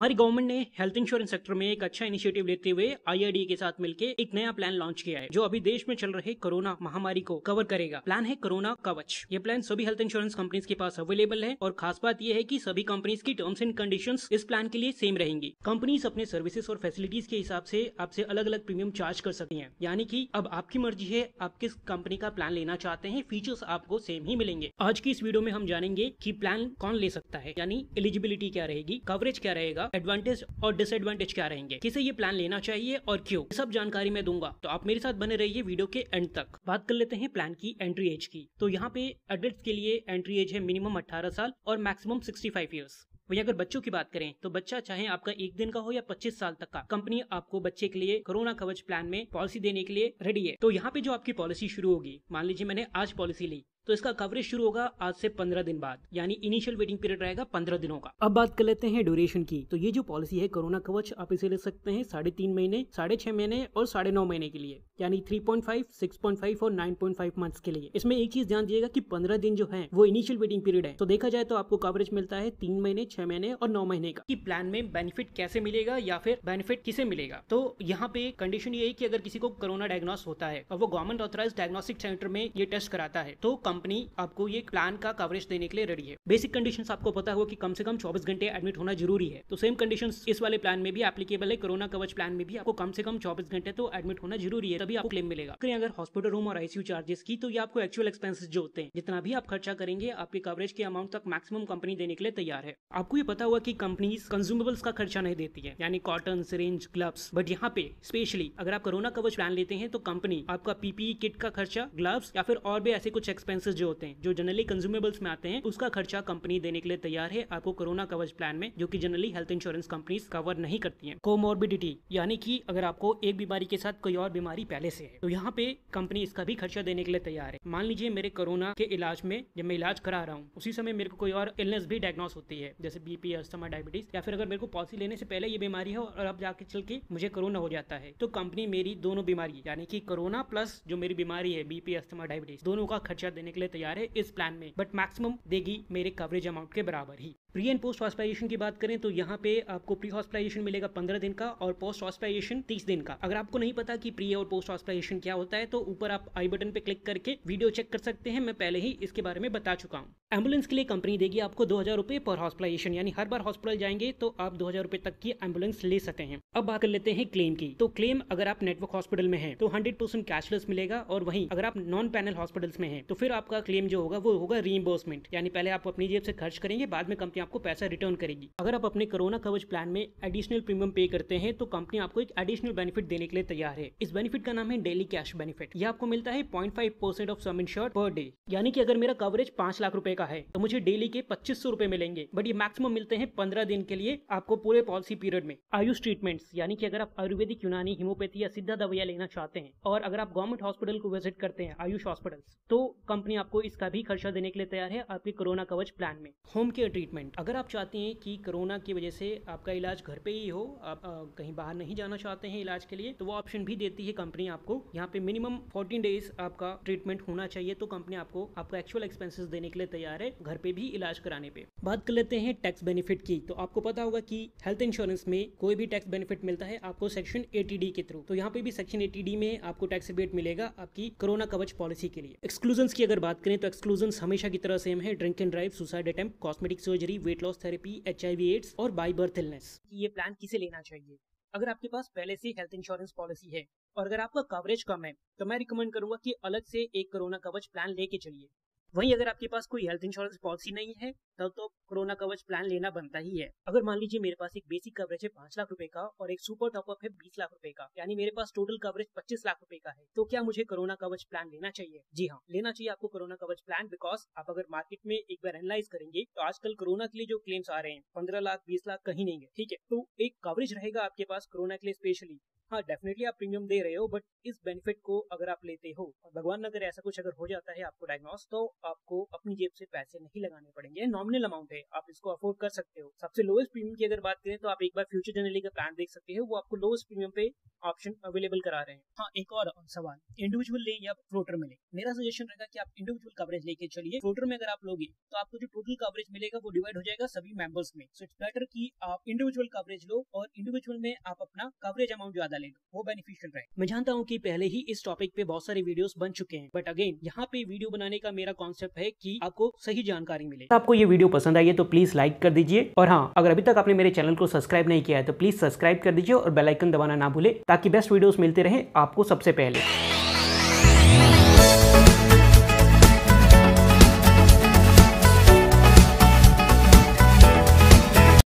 हमारी गवर्नमेंट ने health insurance sector में एक अच्छा इनिशिएटिव लेते हुए आईआरडी के साथ मिलकर एक नया प्लान लॉन्च किया है, जो अभी देश में चल रहे कोरोना महामारी को कवर करेगा। प्लान है कोरोना कवच। ये प्लान सभी हेल्थ इंश्योरेंस कंपनीज़ के पास अवेलेबल है और खास बात यह है कि सभी कंपनीज़ की टर्म्स एंड कंडीशन इस प्लान के लिए सेम रहेंगी। कंपनीज़ अपने सर्विसेज़ और फैसिलिटीज़ के हिसाब से आपसे अलग अलग प्रीमियम चार्ज कर सकती है। यानी की अब आपकी मर्ज़ी है, आप किस कंपनी का प्लान लेना चाहते हैं फीचर्स आपको सेम ही मिलेंगे। आज की इस वीडियो में हम जानेंगे की प्लान कौन ले सकता है, यानी एलिजिबिलिटी क्या रहेगी कवरेज क्या रहेगा एडवांटेज और डिसएडवांटेज क्या रहेंगे? किसे ये प्लान लेना चाहिए और क्यों? सब जानकारी मैं दूँगा। तो आप मेरे साथ बने रहिए वीडियो के एंड तक। बात कर लेते हैं प्लान की एंट्री एज की। तो यहाँ पे एडल्ट के लिए एंट्री एज है मिनिमम 18 साल और मैक्सिमम 65 ईयर्स वही अगर बच्चों की बात करें तो बच्चा चाहे आपका एक दिन का हो या 25 साल तक का कंपनी आपको बच्चे के लिए कोरोना कवच प्लान में पॉलिसी देने के लिए रेडी है। तो यहाँ पे जो आपकी पॉलिसी शुरू होगी, मान लीजिए मैंने आज पॉलिसी ली। तो इसका कवरेज शुरू होगा आज से पंद्रह दिन बाद यानी इनिशियल वेटिंग पीरियड रहेगा पंद्रह दिनों का। अब बात कर लेते हैं ड्यूरेशन की। तो ये जो पॉलिसी है कोरोना कवच आप इसे ले सकते हैं साढ़े तीन महीने साढ़े छह महीने और साढ़े नौ महीने के लिए यानी three point five six point five और नाइन पॉइंट फाइव मंथ्स के लिए। इसमें एक चीज़ ध्यान दिएगा कि पंद्रह दिन जो है वो इनिशियल वेटिंग पीरियड है। तो देखा जाए तो आपको कवरेज मिलता है तीन महीने छह महीने और नौ महीने का। कि प्लान में बेनिफिट कैसे मिलेगा या फिर बेनिफिट किसे मिलेगा? तो यहाँ पे कंडीशन ये है कि अगर किसी को कोरोना डायग्नोस होता है और वो गवर्नमेंट ऑथोराइज डायग्नोस्टिक सेंटर में ये टेस्ट कराता है तो कंपनी आपको ये प्लान का कवरेज देने के लिए रेडी है। बेसिक कंडीशन आपको पता होगा कि कम से कम 24 घंटे एडमिट होना ज़रूरी है। तो सेम कंडीशन इस वाले प्लान में भी एप्लीकेबल है। कोरोना कवच प्लान में भी आपको कम से कम 24 घंटे तो एडमिट होना ज़रूरी है। तभी आपको क्लेम मिलेगा। अगर हॉस्पिटल रूम और आईसीयू चार्जेस की तो ये आपको एक्चुअल एक्सपेंसेस जो होते हैं, जितना भी आप खर्चा करेंगे, आपके कवरेज के अमाउंट तक मैक्सिमम कंपनी देने के लिए तैयार है। आपको ये पता हुआ कि कंपनी कंज्यूमेबल्स का खर्चा नहीं देती है। यानी कॉटन सिरेंज ग्लव्स बट यहाँ पे स्पेशली अगर आप कोरोना कवच प्लान लेते हैं तो कंपनी आपका पीपीई किट का खर्चा ग्लव्स या फिर और भी ऐसे कुछ एक्सपेंसेस जो होते हैं, जो जनरली कंज्यूमेबल्स में में आते हैं, उसका खर्चा कंपनी देने के लिए तैयार है। आपको कोरोना कवच प्लान में, जो कि generally health insurance company cover नहीं करती है। कोमोर्बिडिटी यानी कि अगर आपको एक बीमारी के साथ कोई और बीमारी पहले से है तो यहाँ पे कंपनी इसका भी खर्चा देने के लिए तैयार है। मान लीजिए मेरे कोरोना के इलाज में, जब मैं इलाज करा रहा हूँ, उसी समय मेरे को कोई और इलनेस भी डायग्नोस होती है, जैसे बीपी अस्थमा डायबिटीज़ या फिर अगर मेरे को पॉलिसी लेने से पहले ये बीमारी है और अब जाके चल के मुझे कोरोना हो जाता है तो कंपनी मेरी दोनों बीमारी, यानी कि कोरोना प्लस जो मेरी बीमारी है बीपी अस्थमा डायबिटीज़ दोनों का खर्चा देने के लिए तैयार है इस प्लान में बट मैक्सिमम देगी मेरे कवरेज अमाउंट के बराबर ही। प्री एंड पोस्ट हॉस्पिटलाइजेशन की बात करें तो यहाँ पे आपको प्री हॉस्पिटलाइजेशन मिलेगा पंद्रह दिन का और पोस्ट हॉस्पिटलाइजेशन तीस दिन का। अगर आपको नहीं पता कि प्री और पोस्ट हॉस्पिटलाइजेशन क्या होता है तो ऊपर आप आई बटन पे क्लिक करके वीडियो चेक कर सकते हैं। मैं पहले ही इसके बारे में बता चुका हूँ। एंबुलेंस के लिए कंपनी देगी आपको दो हज़ार रुपए पर हॉस्पिटलाइजेशन, यानी हर बार हॉस्पिटल जाएँगे तो आप दो हज़ार रुपए तक की एंबुलेंस ले सकते हैं। अब बात कर लेते हैं क्लेम की। तो क्लेम अगर आप नेटवर्क हॉस्पिटल में है तो हंड्रेड परसेंट कैशलेस मिलेगा और वहीं अगर आप नॉन पैनल हॉस्पिटल्स में है तो फिर आपका क्लेम जो होगा, वो होगा रीइम्बर्समेंट यानी पहले आप अपनी जेब से खर्च करेंगे, बाद में कंपनी आपको पैसा रिटर्न करेगी। अगर आप अपने कोरोना कवच प्लान में एडिशनल प्रीमियम पे करते हैं तो कंपनी आपको एक एडिशनल बेनिफिट देने के लिए तैयार है। इस बेनिफिट का नाम है डेली कैश बेनिफिट ये आपको मिलता है point five percent of sum insured per day यानी कि अगर मेरा कवरेज पाँच लाख रुपए का है तो मुझे डेली के पच्चीस सौ रुपए मिलेंगे। बट ये मैक्सिमम मिलते हैं पंद्रह दिन के लिए आपको पूरे पॉलिसी पीरियड में। आयुष ट्रीटमेंट यानी कि अगर आप आयुर्वेदिक, यूनानी हिमोपैथी या सीधा दवाइयाँ लेना चाहते हैं, और अगर आप गवर्नमेंट हॉस्पिटल को विज़िट करते हैं, आयुष हॉस्पिटल तो कंपनी आपको इसका भी खर्चा देने के लिए तैयार है आपके कोरोना कवच प्लान में। होम केयर ट्रीटमेंट अगर आप चाहते हैं कि कोरोना की वजह से आपका इलाज घर पे ही हो आप आ, कहीं बाहर नहीं जाना चाहते हैं इलाज के लिए तो वो ऑप्शन भी देती है कंपनी आपको। यहाँ पे मिनिमम फोर्टीन डेज़ आपका ट्रीटमेंट होना चाहिए तो कंपनी आपको आपका एक्चुअल एक्सपेंसेस देने के लिए तैयार है घर पे भी इलाज कराने पे। बात कर लेते हैं टैक्स बेनिफिट की। तो आपको पता होगा कि हेल्थ इंश्योरेंस में कोई भी टैक्स बेनिफिट मिलता है आपको सेक्शन एटी के थ्रू तो यहाँ पे भी सेक्शन एटी में आपको टैक्स रिबेट मिलेगा आपकी कोरोना कवच पॉलिसी के लिए। एक्सक्लूजन की अगर बात करें तो एक्सक्लूजन हमेशा की तरह सेम है। Drink and drive suicide attempt cosmetic surgery weight loss therapy H AIDS और बाई बर्थ इलनेस ये प्लान किसे लेना चाहिए? अगर आपके पास पहले से हेल्थ इंश्योरेंस पॉलिसी है और अगर आपका कवरेज कम है तो मैं रिकमेंड करूँगा कि अलग से एक कोरोना कवच प्लान लेके चलिए। वहीं अगर आपके पास कोई हेल्थ इंश्योरेंस पॉलिसी नहीं है, तब तो कोरोना कवच प्लान लेना बनता ही है। अगर मान लीजिए मेरे पास एक बेसिक कवरेज है पाँच लाख रुपए का और एक सुपर टॉपअप है बीस लाख रुपए का, यानी मेरे पास टोटल कवरेज पच्चीस लाख रुपए का है तो क्या मुझे कोरोना कवच प्लान लेना चाहिए? जी हाँ लेना चाहिए आपको कोरोना कवच प्लान बिकॉज़ आप अगर मार्केट में एक बार एनालाइज करेंगे तो आजकल कोरोना के लिए जो क्लेम्स आ रहे हैं, पंद्रह लाख, बीस लाख कहीं नहीं है, ठीक है? तो एक कवरेज रहेगा आपके पास कोरोना के लिए स्पेशली हाँ डेफिनेटली आप प्रीमियम दे रहे हो बट इस बेनिफिट को अगर आप लेते हो, और भगवान अगर ऐसा कुछ अगर हो जाता है आपको डायग्नोस तो आपको अपनी जेब से पैसे नहीं लगाने पड़ेंगे। नॉमिनल अमाउंट है, आप इसको अफोर्ड कर सकते हो। सबसे लोएस्ट प्रीमियम की अगर बात करें तो आप एक बार फ्यूचर जनरली का प्लान देख सकते हो, वो आपको लोएस्ट प्रीमियम पे ऑप्शन अवेलेबल करा रहे हैं। हाँ एक और सवाल इंडिविजुअल ले या फ्लोटर में ले? मेरा सजेशन रहेगा कि आप इंडिविजुअल कवरेज लेके चलिए। फ्लोटर में अगर आप लोगे तो आपको जो टोटल कवरेज मिलेगा, वो डिवाइड हो जाएगा सभी मेंबर्स में। सो इट्स बेटर कि आप इंडिविजुअल कवरेज लो, और इंडिविजुअल में आप अपना कवरेज अमाउंट ज़्यादा ले लो वो बेनिफिशियल रहे। मैं जानता हूँ की पहले ही इस टॉपिक पे बहुत सारे वीडियोस बन चुके हैं बट अगेन यहाँ पे वीडियो बनाने का मेरा कॉन्सेप्ट है की आपको सही जानकारी मिले। आपको ये वीडियो पसंद आई है तो प्लीज़ लाइक कर दीजिए, और हाँ अगर अभी तक आपने मेरे चैनल को सब्सक्राइब नहीं किया है तो प्लीज़ सब्सक्राइब कर दीजिए, और बेलाइकन दबाना ना भूले, ताकि बेस्ट वीडियोस मिलते रहे आपको सबसे पहले।